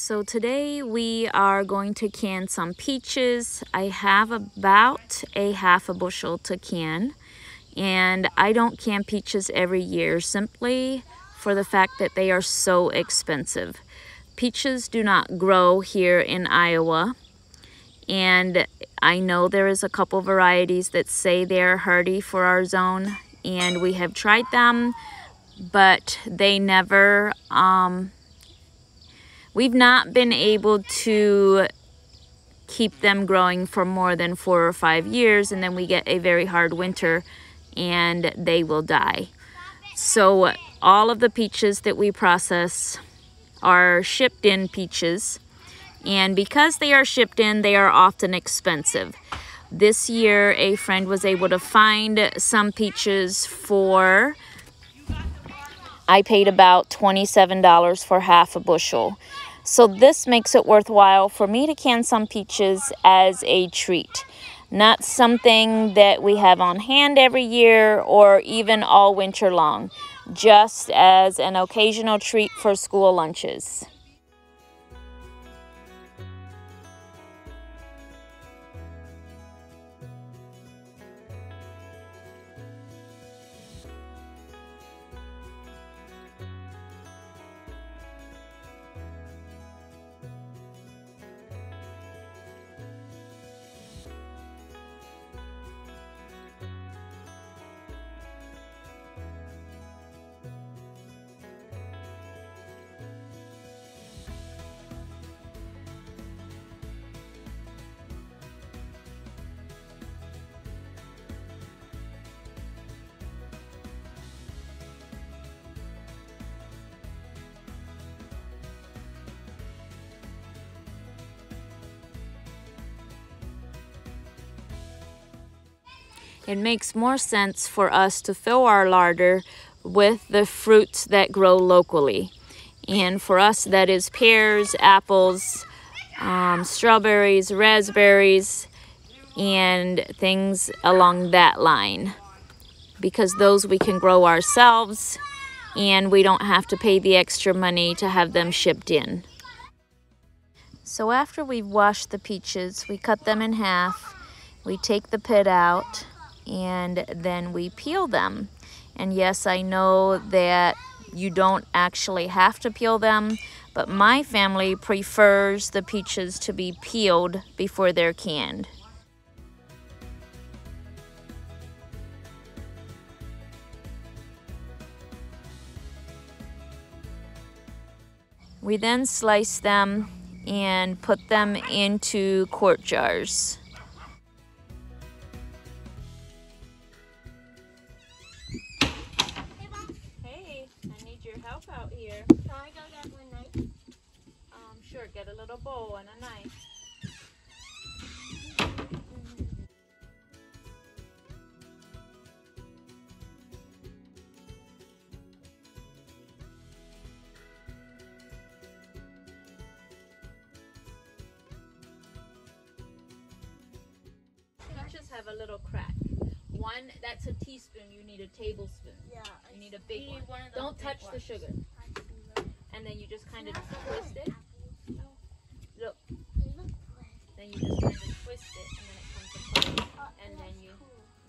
So today we are going to can some peaches. I have about a half a bushel to can. And I don't can peaches every year simply for the fact that they are so expensive. Peaches do not grow here in Iowa. And I know there is a couple varieties that say they're hardy for our zone. And we have tried them, but they never um, We've not been able to keep them growing for more than four or five years and then we get a very hard winter and they will die. So all of the peaches that we process are shipped in peaches and because they are shipped in they are often expensive. This year a friend was able to find some peaches for I paid about $27 for half a bushel. So this makes it worthwhile for me to can some peaches as a treat. Not something that we have on hand every year or even all winter long. Just as an occasional treat for school lunches. It makes more sense for us to fill our larder with the fruits that grow locally. And for us, that is pears, apples, um, strawberries, raspberries, and things along that line. Because those we can grow ourselves and we don't have to pay the extra money to have them shipped in. So after we've washed the peaches, we cut them in half. We take the pit out and then we peel them. And yes, I know that you don't actually have to peel them, but my family prefers the peaches to be peeled before they're canned. We then slice them and put them into quart jars. Bowl and a knife. Eh. Peaches have a little crack. One, that's a teaspoon. You need a tablespoon. Yeah. You need a big one. one Don't touch ones. the sugar. And then you just kind of twist it. Then you just kind of twist it and then it comes apart. Uh, and then you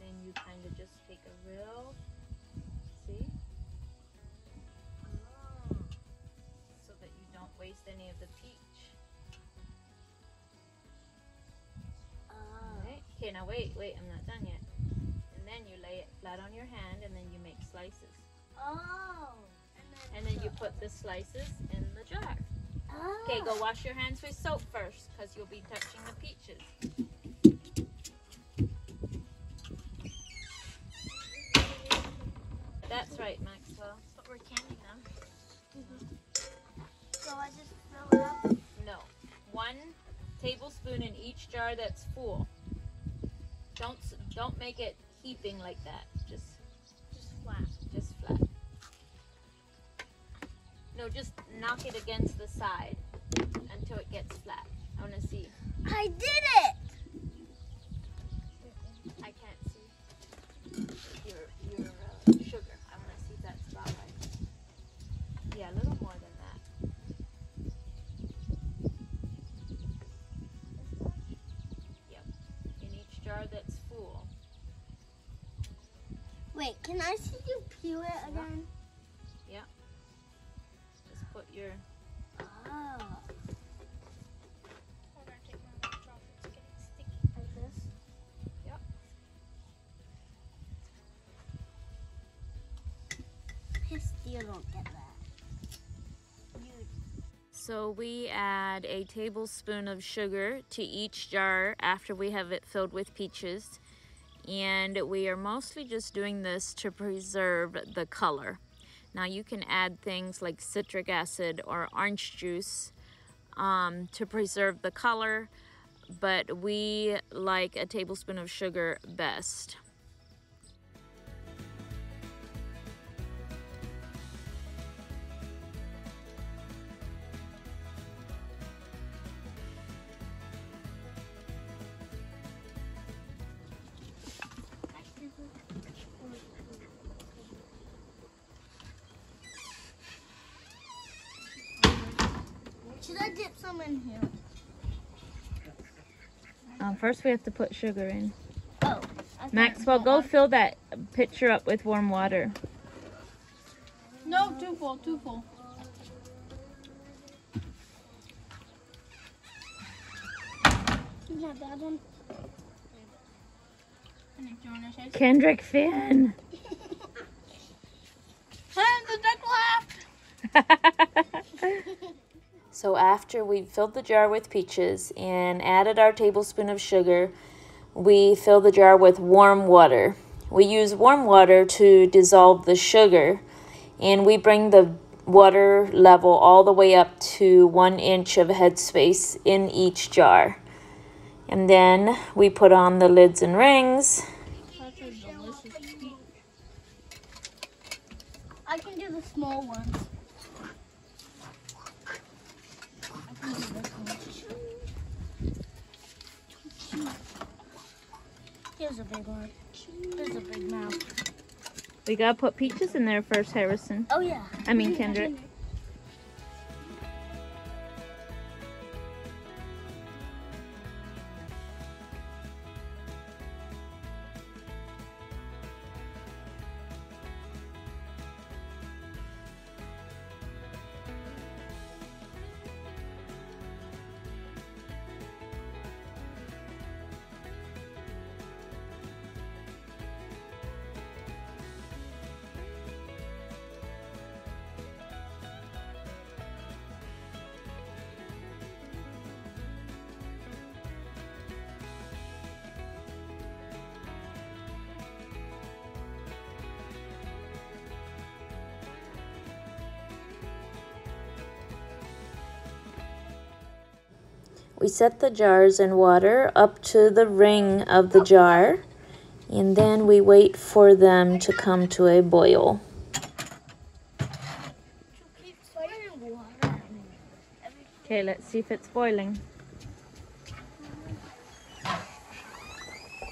then you kind of just take a real see? Oh. So that you don't waste any of the peach. Oh. Okay, now wait, wait, I'm not done yet. And then you lay it flat on your hand and then you make slices. Oh. And then, and then you put the slices in the jar. Okay, go wash your hands with soap first because you'll be touching the peaches. That's right, Maxwell. But we're canning them. Mm -hmm. So I just fill it up? No. One tablespoon in each jar that's full. Don't don't make it heaping like that. Just knock it against the side until it gets flat. I want to see. I did it! I can't see your, your uh, sugar. I want to see that spotlight. Yeah, a little more than that. Yep. In each jar that's full. Wait, can I see you peel it again? So we add a tablespoon of sugar to each jar after we have it filled with peaches. And we are mostly just doing this to preserve the color. Now you can add things like citric acid or orange juice um, to preserve the color, but we like a tablespoon of sugar best. Dip some in here? Um, first we have to put sugar in. Oh. Maxwell, go fill that pitcher up with warm water. No, too full, too full. Have that one? Nick, do you want to taste? Kendrick Finn. And the duck laughed. So after we filled the jar with peaches and added our tablespoon of sugar, we fill the jar with warm water. We use warm water to dissolve the sugar and we bring the water level all the way up to one inch of headspace in each jar. And then we put on the lids and rings. I can do the small ones. Here's a big one. Here's a big mouth. We gotta put peaches in there first, Harrison. Oh yeah. I mean, mm-hmm. Kendrick. We set the jars in water up to the ring of the jar and then we wait for them to come to a boil. Keep putting water. Okay, let's see if it's boiling.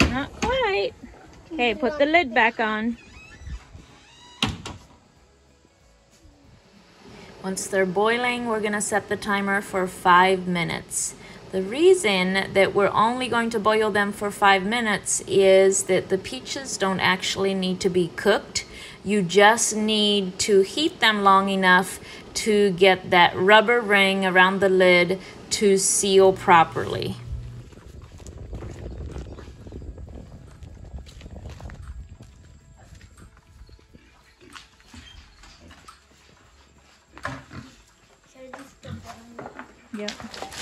Not quite. Okay, put the lid back on. Once they're boiling, we're gonna set the timer for five minutes. The reason that we're only going to boil them for five minutes is that the peaches don't actually need to be cooked. You just need to heat them long enough to get that rubber ring around the lid to seal properly. Should I just dump it on? Yep.